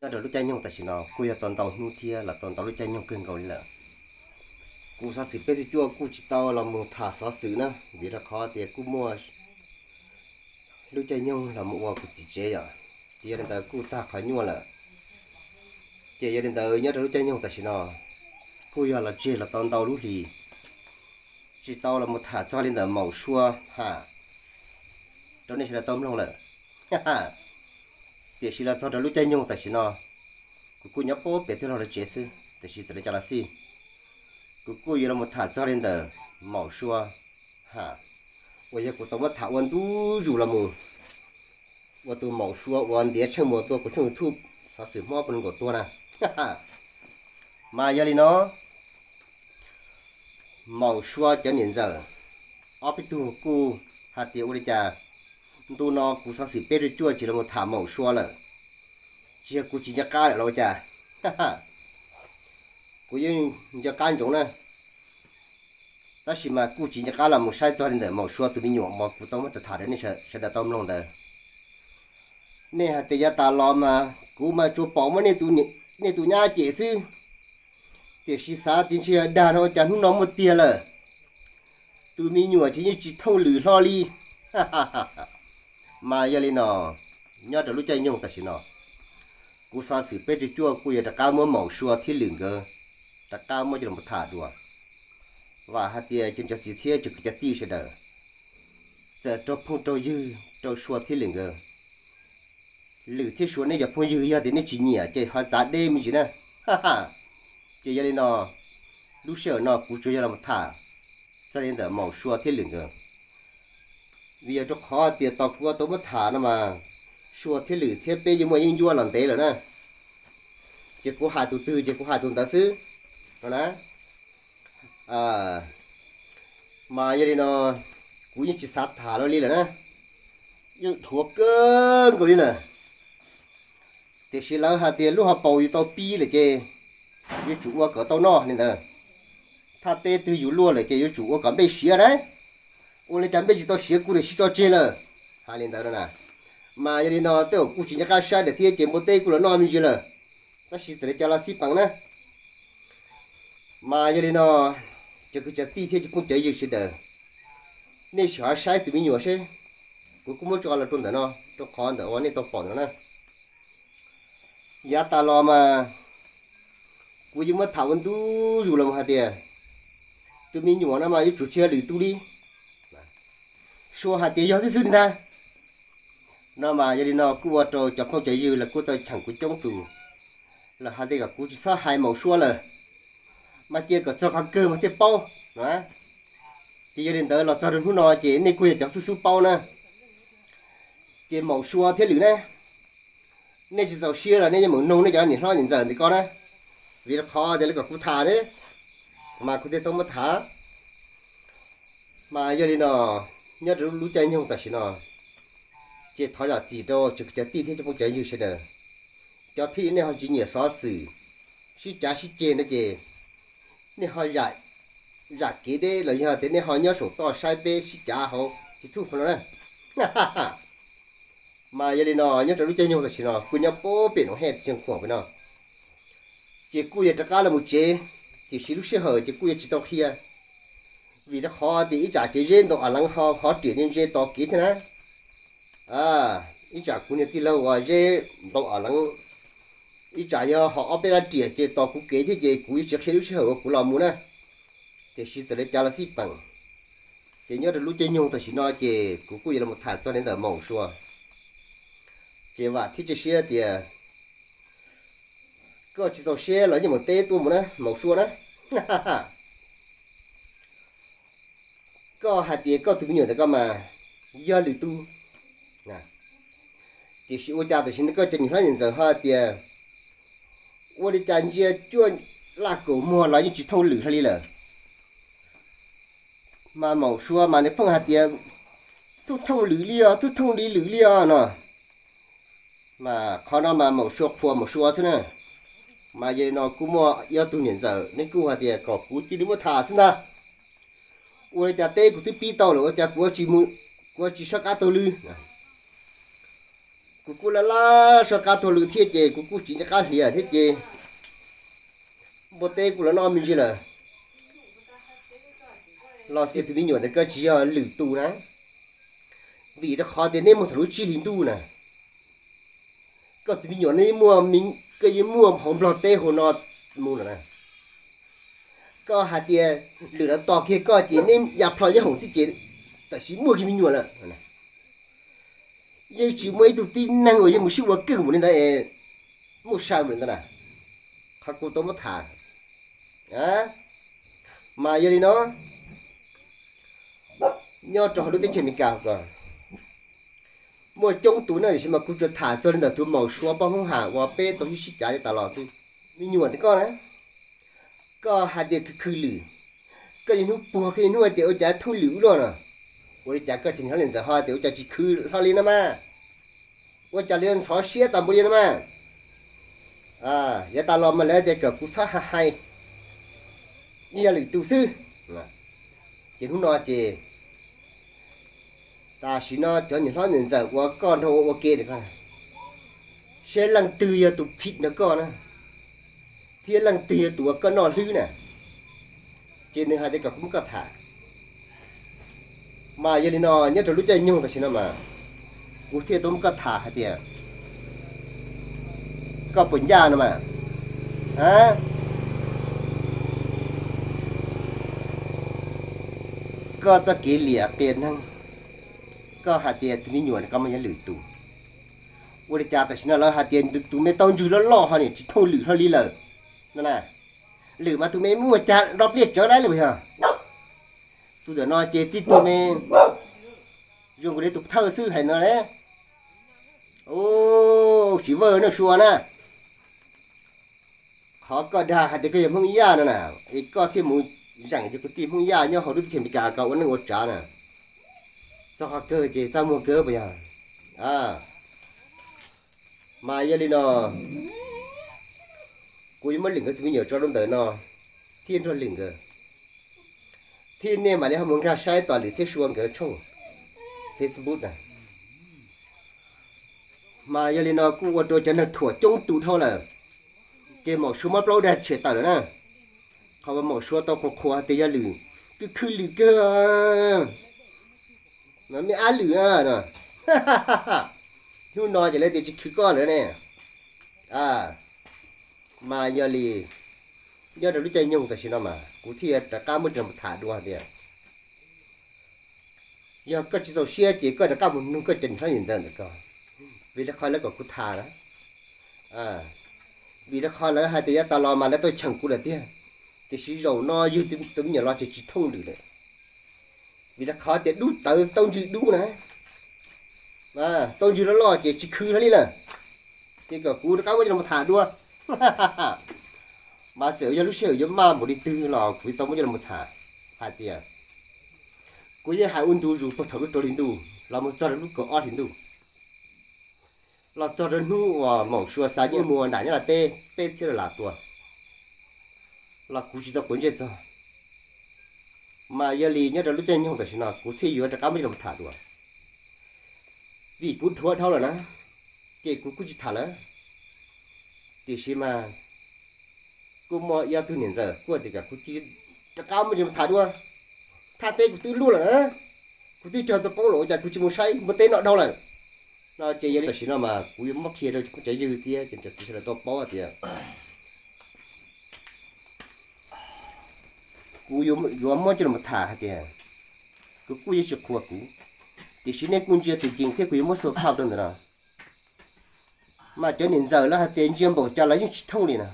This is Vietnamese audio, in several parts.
giờ được lúc chơi nhau tại chỉ nó cô giờ toàn tàu nu thia là toàn tàu lúc chơi nhau cưng cầu là cô sao xử bê chua, cô chỉ tàu là một thả xóa xử nữa vì là khó thì cô mua. Lúc chơi nhau là một quả chỉ chế à. Thì đến tới cô ta khỏi nhung là chỉ đến tới nhớ lúc chơi nhau tại chỉ nó cô giờ là chế là toàn tàu lúc thì chỉ tàu là một thả cho lên là màu xua, ha. Cho nên là tôm luôn là ha thì chỉ là cho nó lúc chơi nhung tại chỉ nó cứ cứ nhấp bố biết thế nào là chế sư tại chỉ là cho là gì. Cứ cứ như là một thả cho lên tờ màu xua. Ha, bây giờ của tao mất thả quan tu dù là mù. Và tôi màu xua quan đĩa chơi mùa tôi có chung thu sa sử mò bên của tôi nè? Mà giờ đi nó màu xua cho nhìn giờ. Ở bên tu cô hạt tiêu đi chà tu nó cụ sao xỉ bê chua chỉ là một thả màu xua lợ chỉ cụ chỉ nhắc cá rồi cha cụ yên nhắc cá giống này. Ta chỉ mà cụ chỉ nhắc cá là một sai cho nên để màu xua tụi mình nhổ mà cụ tao mất thả đến này sẽ sẽ đã tôm lòng đời nè hạt tây ta lo mà cụ mà chua bỏ mà nè tụi nè nè tụi nhà chị sư thì xí xá thì chưa đàn nó chẳng nó một tiền lợ tụi mi nhổ chỉ như chỉ thông lử lo li. mà giờ lên nó nhớ được lúc chơi nhung ta chỉ nó cú sa sử bê đi chua cú giờ đặt cao mới màu xua thiên lửng cơ đặt cao mới cho một thả đùa và hạt tiền chúng ta chỉ thiết cho cái ti sẽ đỡ giờ cho phong cho dư cho xua thiên lửng cơ lử thiết xua này giờ phong dư giờ thì nó chỉ nhỉ chơi họ giá đêm gì nè ha ha. Chơi giờ lên nó lúc sợ nó cú chơi là một thả sau đến đỡ màu xua thiên lửng cơ vì cho khó tiền tộc qua tôi mất thả nó mà. Xua thiết lử thiết bê nhưng mà nhưng vua lần tế rồi nè chỉ có hai tụ tư chỉ có hai tụ tá xứ. Rồi nè à mà giờ đi nó cũng như chỉ sát thả nó đi rồi nè nhưng thuộc cơn của đi nè thì xí là hà tiền lúc họ bầu tao pi là chê. Như chủ qua cỡ tao no nên là tha tê từ dù luôn là chê như chủ qua cỡ bị xí đấy. 我嘞咱们就到学过的洗澡间了，哈领导了呐，嘛要的那都估计人家晒的天节目带过了那面去了，那洗澡的叫那洗棒呢，嘛要的那这个叫地铁就空调就是的，那小孩晒的没有些，我估摸着了中的呢，都看的我那都跑的呢，也打了嘛，估计么他们都有了嘛的，都没有那嘛有出去旅途的。Số hạt chế gió xí xí ta. Nó mà gia đình nó cứ vào trò chọc không chạy dư là cô tôi chẳng có chống tù. Là hai đứa gặp cô chỉ sao hai màu xua là. Mà chia cả cho khăn cơ mà tiếp bao đó. Thì gia đình tới là cho đến hôm nọ, chị nên quyền cho su su bao nè. Chị màu xua thế lử nè. Nên chỉ giàu xia là nên chỉ màu nông nên cho anh nó nhìn giờ thì con nè. Vì nó khó thì lấy cả cú thả đấy. Mà cô thấy tôi mất thả. Mà gia đình nó nhớ được lũ chơi nhung ta xin nó chỉ thọ là chỉ cho chỉ cái tí thế cho một cái như thế được. Cho thi này họ chỉ nhớ xóa xử sĩ trả sĩ chê nó chê này họ dạy dạy kế đấy là giờ thế này họ nhớ sổ to sai bê sĩ trả họ thì thu phần đó mà giờ đi nó nhớ cho lúc chơi nhau là chỉ nó cứ nhớ bố biển nó hết chân khoảng với nó chỉ cứ giờ tất cả là một chế chỉ sĩ lúc sẽ hở chỉ cứ giờ chỉ tao kia vì nó khó thì ít trả chỉ riêng đồ ở lăng khó khó chuyển nên riêng to kỹ thế nào à ít trả cũng như lâu rồi dễ đồ ở lăng ít trả giờ họ bên là tiền thì to cũng kỹ thế gì cũng sẽ khi lúc sau cũng làm muốn nè thì chỉ sẽ để trả là ship bằng. Thì nhớ là lúc chơi nhung thì chỉ nói chỉ cũng cũng là một thằng cho nên là mỏng xua. À, chỉ và thì chế xe thì có chỉ tàu xe là như một tê tu một nè mỏng xua đó. có hạt tiền có tụi nhiều thì có mà. Do lì tu. Nè thì sự ô cha thì xin có cho những người giờ ha thì à, ô đi chăn chia chuyên là cổ mua lại những chỉ thâu lử hay là mà màu xua mà nếu phong hạt tiền tu thông lử lia à, tu thông lý lử lia à, nè mà khó nó mà mẫu xua phua mẫu xua thế nè. Mà giờ nó cũng mua yêu tu nhận giờ, nên cũng hạt tiền có cú chỉ đi mua thả thế nè ô đi cha tê của tu pi tàu rồi cha của chỉ mu của chỉ sắc tàu lư. Cú cú là la cá thua lử thiết chế cú cú chỉ cho cá lìa thiết chế. Bố tê là nó mình gì là? Lo xe thì mình nhổ thì cái chỉ là lử tù nè vì nó khó thì nên một thứ chi linh tu nè có thì mình nhổ nên mua mình cái mua phòng lo tê hồ nó mua nè có hạt tiền lử nó to kia có chỉ nên nhập lo cho hồng xí chế tại chỉ mua cái mình là giờ chỉ mấy tụ tin năng rồi nhưng một số cưng một nên đấy một sao mình đó nè khắc cô tôi mất thả á. Mà giờ đi nó. Nhớ trò đối với chuyện mình cao cơ. Mỗi trong tủ này thì mà cũng cho thả cho nên là tụi màu xóa bao không hạ và bé tôi chỉ trả cho ta lọ thôi. Mình nhuận thì con đấy có hai đứa cứ khư lử cái gì nó bùa cái nó tiểu trả thu lử rồi nè 我家个今天人在哈的，我家去去他里了嘛，我家里人炒蟹当不里了嘛，啊，也打老么来的个不差还还，你要里读书，啊，今天那节，但是呢，叫你老人在我讲头我给的看，谁能对呀都ผิดนะ ก็นะที่ลังเตียตัวก็นอนลื้อน่ะเจนหาได้กับคุ้มก็ถ่าย mà giờ nó nhớ cho lúc chơi nhung thì nó mà cú thiệt tôi có thả hả tiệt có bún da nữa mà hả có cho kỹ lìa tiền năng có hạt tiền tụi mình nhuận có mà nhớ lử tụ 我的家的是那老下店都都没当住了老哈呢，只偷绿他里了， นั่นน่ะหรือมาตุ้มเองมัวจะรอบเรียกเจอได้หรือไม่ฮะตุ้เดี๋ยวนอนเจติตุ้มเองยุ่งกันได้ตุ้มเท่าซื้อให้นอนเลยโอ้ชิเวอร์น่ะชัวร์นะขอก็ด่าแต่ก็ยังพุ่งยาน่ะนะไอ้ก็ที่มูอย่างจะก็ตีพุ่งยาเนี่ยเขาดูที่เทมิกาเก่าอันนั้นอดจ้าน่ะจะเขาเกิดเจจะมัวเกิดไปยังอ่ามาเยลินอ กูมันหลิงก็กูเหนียวจอดลงเตนอที่นั่นหลิงก็ที่นี่มาเลยเขามึงแค่ใช้ตอนหรือที่ชวนก็ช่องเฟซบุ๊กนะมาเยลินอกูว่าโดนจะนักถั่วจงตูเท่าไหร่เจหมอกชูมาเปล่าแดดเฉยต่อแล้วนะเขาว่าหมอกชัวต้องครัวแต่ยาลือก็คือลือเกอมันไม่อาลืออ่ะนะฮ่าฮ่าฮ่าฮ่าฮิวนอนจะเลยแต่จะคือก้อนเลยเนี่ยอ่า mà giờ lì giờ được lúc chơi nhung tại sao mà cụ thiệt là cá một trăm thả đua tiền, giờ có chỉ số xe chỉ có đã cá một nung có chân thấy nhìn ra được cơ. Vì nó khỏi lấy có cụ thả đó. À vì nó khỏi lấy hai tay ta lo mà lấy tôi chẳng cụ được tiền thì sử dụng nó như tụi tụi nhà lo chỉ chỉ thông được đấy. Vì nó khai tiền đút tới tông chữ đút này, à tông chữ nó lo chỉ chỉ khứ nó đi là. Thì cả cụ nó cá một trăm thả đua. mà sửa cho lúc sửa cho mà một đi tư lò, quý tông mới là một thả. Hai tiền quý hai ôn tu dù bắt đầu lúc đến tu là một cho lúc có đến tu là cho đến nu và mỏng xua sáng như mùa đã như là tê tê chưa là tua là cú chỉ tao cuốn chết cho. Mà giờ lì nhớ là lúc chơi nhau tại sao cú thi vừa cho cá mới cho một thả tua vì cú thua thao rồi nè kể cú cú chỉ thả nữa thì xí mà cô mò ya tu niệm giờ, cô thì cả cô chỉ cao mà chỉ thả đua thả tê cô tư luôn là cô tư cho tôi có lỗi chả cô chỉ muốn say, một tê nọ đâu là nó chơi giờ xí nó mà, cô mất kia rồi cô chạy dư tia chỉ chỉ là tôi bỏ à tia cô yêu yêu chỉ là một thả tia cô cô yêu chụp cô à cô? Thì xí này cô chưa thực hiện thế, cô yêu mua số khảo đơn rồi mà cho nên giờ là tiền riêng bộ cho lấy những thông liền à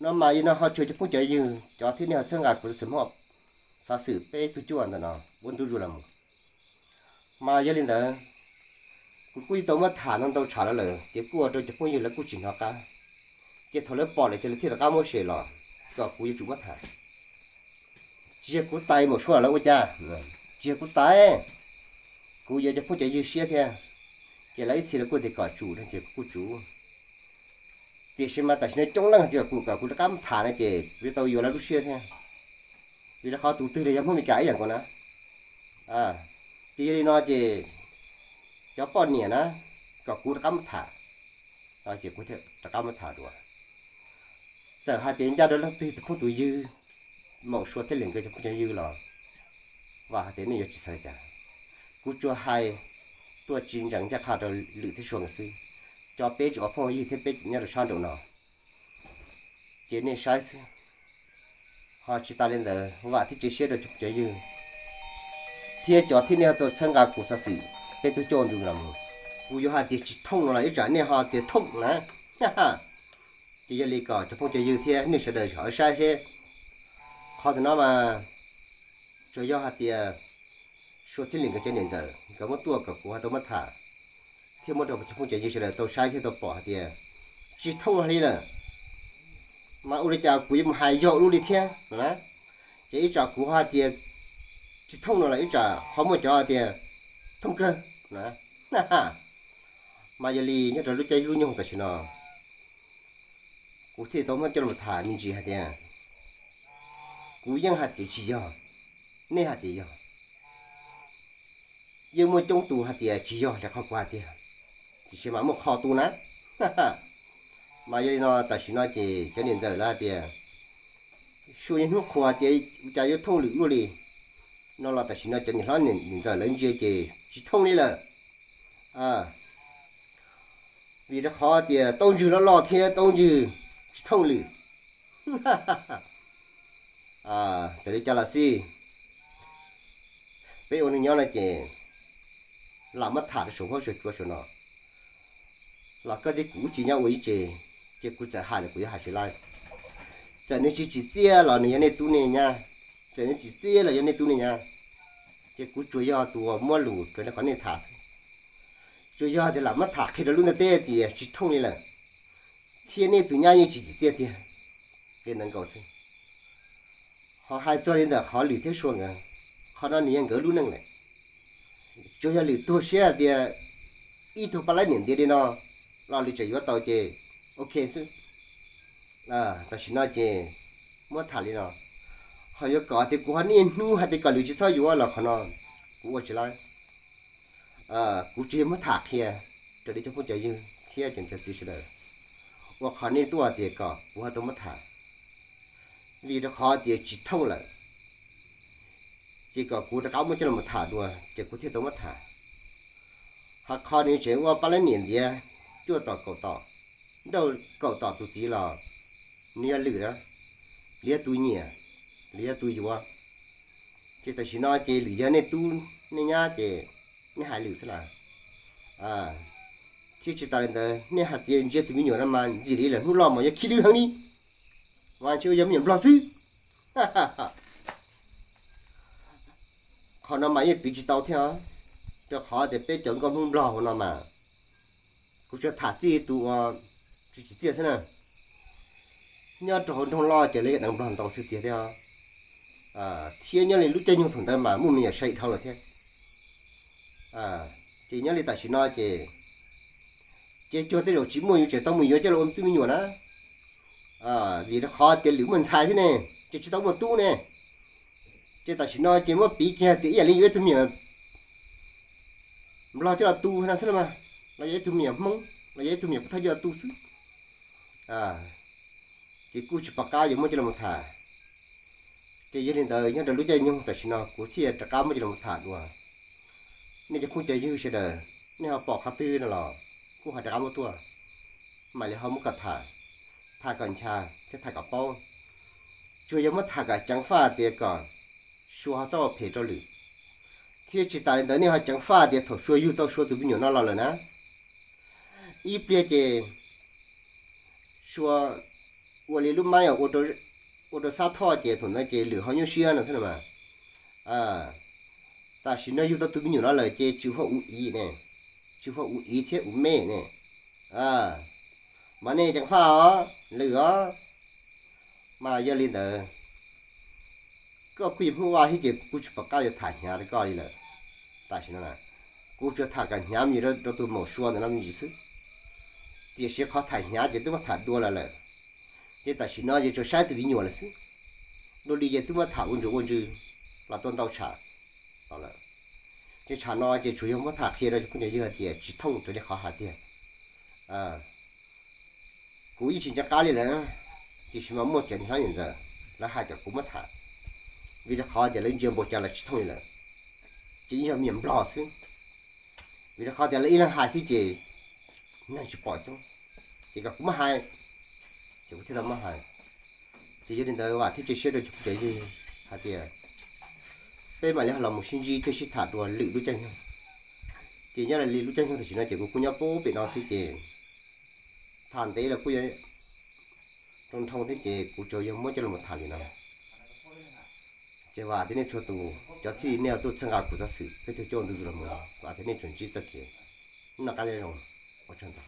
nó mà nó họ chơi cho cũng chơi như cho thế nào chân ngạc của sớm họp xa xử pe tu chú đó nó buôn tu làm mà giờ lên đó cũng quy tàu mà thả nó tàu trả lại cái cua tôi cho cũng như là cũng chỉnh nó cả cái thằng lấy bỏ lại cái thiết là cao mua xề lò có quy chủ mất thả. Chia cú tay một số là lâu cha. Chia cú tay. Cú giờ cho cũng chơi như xia thế chỉ lấy xí là cô để cả chủ nên chỉ cô chủ. Chỉ xem mà tại sao chống lăng thì cô cả cô nó cắm thả này chỉ vì tao vừa là lúc xưa thế. Vì nó khó tụ tư thì không bị cái gì còn nữa à chỉ đi nó chỉ cho bọn nhỉ nó cỏ cô nó cắm thả. Đó, chỉ có thể nó cắm thả được sợ hai tiếng ra đó là từ từ tụi dư. Một số thế liền cái cho cô dư rồi và hai tiếng này giờ chỉ sợ chả. Cô cho hai tua chính chẳng chắc hạt rồi lựa thế xuống sư cho bé cho phong như thế bé nhớ được sang đầu nào chỉ nên sai sư họ chỉ ta lên đó và thì chế sẽ được chụp chơi dư thì cho thì này tôi sang gặp cụ sa sĩ bé tôi chọn được làm cụ yêu hai thì chỉ thông là ít trả này họ thì thông nè ha ha thì giờ lý cỏ cho phong chơi dư thì nếu sẽ được hỏi sai chứ họ thì nó mà cho yêu hai thì số thì liền cái chân nên giờ có một tua cả của tôi mất thả thì một đầu cho chạy chơi dư sẽ tôi sai thì tôi bỏ thì chỉ thông hay là đi rồi mà uli cha quý mà hai luôn đi thiên nè chỉ ít trả của hoa thì chỉ thông nó là ít trả không một cho thì thông cơ nè mà giờ li nhớ rồi lúc chơi luôn nhau cả chuyện nào cụ thể tôi mới cho một thả như gì hả tiền cụ yang hạt tiền chỉ cho nên hạt tiền nhưng mua trong tù hạt tiền chỉ cho là không qua tiền chỉ xem mà một kho tù nè mà giờ nó tại chỉ nói chỉ cho nên giờ là tiền số những lúc qua thì chạy vô thông lũ luôn đi nó là tại chỉ nói cho nên nó nên nên giờ lên chơi chỉ chỉ thông đi là. À. Vì nó khó tiền tông dư nó lo thế, tông chỉ thông lũ à giờ đi cho là gì bây giờ nó là chỉ làm mất thả được sống hoa sợi của sợi nó là cái cái cú chỉ nhau với chị chị cú chạy hai là cú hai sợi lại chạy nên chỉ chỉ chia là này này tu này nha chạy nên chỉ chia là này tu này nha chị cú chuối do tu mua lù cho nó có này thả chuối do thì làm mất thả khi đó luôn là tê thì chỉ thông này là thiên này tu nhau như chỉ chỉ chia thì cái năng cầu thôi họ hai cho nên là họ lì thế xuồng à họ nói niên gỡ luôn năng này cho ra lì tu xe thì ít thu ba lấy niệm đi đi nó. Lo lì chạy vào tàu chứ. Ok chứ à ta xin nói chứ. Mua thả đi nó. Họ yêu có thì cũng hắn yên nu hay thì có lì chỉ sao yêu là khó nó. Cũng ở chỉ lại? À cũng chỉ mua thả kia. Cho đi cho phút chạy như kia chẳng cho chỉ là và khó nên tua thì có cũng hay tôi mất thả. Vì nó khó thì chỉ thông lại chỉ có cú đã cáo mới cho nó mà thả đùa, chỉ cú thiết tôi mất thả. Họ khó nên chuyện qua ba lần bao nhiêu 年 thì chưa tỏ cầu tỏ. Đâu cậu tỏ tụi chỉ là nia lử đó. Lia tụi nhỉ lia tụi gì chỉ ta chỉ nói chỉ lử giờ này tu, này nhá chỉ này hai lử sẽ là. À chỉ chỉ ta lên đó này hạt tiền chỉ tụi mình nhiều năm mà, gì đi là lúc lo mà giờ khi lử hàng đi. Mà chưa dám nhận lo chứ khó nó mà tự chỉ tao theo cho khó để bé chọn con không lo nó mà. Cũng cho thả chi tụ chỉ chỉ tiếc thế nào? Nhớ chọn trong lo chỉ lấy đồng đoàn tàu sự tiền theo à thiên nhớ lên lúc chơi nhung thằng tay mà mua mình xây thâu là thế. À chỉ nhớ lên tại chỉ nói chỉ chỉ cho tới rồi chỉ mua chỉ tao mình nhớ cho là ôm mình nhớ nữa à vì nó khó tiền lũ mình sai thế này chỉ chỉ tao một tu nè chỉ tài chỉ nói chỉ mua bí kia thì giờ lên dưới tôi mua lo cho là tu hay là sao mà? Là giải tụi mua mong là giải tụi mua thay giờ tu sức à chỉ cú chụp bạc cao giống như là một thả chỉ giới điện đời nhớ là lúc chơi nhung, tại sao cú chia tất cao mới là một thả luôn nên chỉ cũng chơi như chơi đời. Nên họ bỏ khát tư nó là cú hạt tất cả một tua. Mà lại họ muốn cắt thả thả cần cha thế thả cả bao chưa yếu mất thả cả trắng pha tiền còn. 说我哩路买呀，我都我都啥套件同那件六好像需要呢，是嘛？啊，但是呢，有的都没有那了，这就好无意呢，就好无意贴无美呢，啊 ，mà này chẳng phải lửa cái thì cú chụp cao cho thả nhà đấy coi là tại cú nhà mình đó đó tôi một số nữa làm gì chứ thì sẽ khó thải nhà thì tôi mà thả đua lại là thì ta chỉ nói thì cho sai từ đi nhiều là đôi đi tôi mà thả ôn chữ ôn chữ là tôn tao trả. Đó là. Chỉ chả nói chỉ chủ yếu mất thả khi đó cũng như giờ tiền chỉ thông cho để khó hạt tiền à. Cú ý chỉ cho cá liền nữa chỉ mà một chuyện hai nhân là hai cái cũng mất thả vì nó khó để lấy trường bộ cho là chỉ thôi là. Chỉ cho miệng lò xứ vì nó khó để lấy là hai xứ chỉ nên chỉ bỏ chung chỉ gặp cũng hai chỉ có thể làm hai thì gia đình tôi và thì chỉ sẽ được chụp cái gì. Hả tiền bây mà là một sinh viên chơi sẽ thả đùa lựu đôi chân không chỉ nhớ là lựu đôi chân không thì chỉ nói chỉ có cô nhớ bố bị nó xí chỉ thằng đấy là cô ấy. Trong thông thế chị cô cho giống mới cho là một thằng gì nào chế và thế nên cho tù cho thì nếu tôi chẳng gặp của giáo sư cái tôi cho được rồi mà và thế nên chuẩn chỉ tất kia nó cái này rồi ở trong đó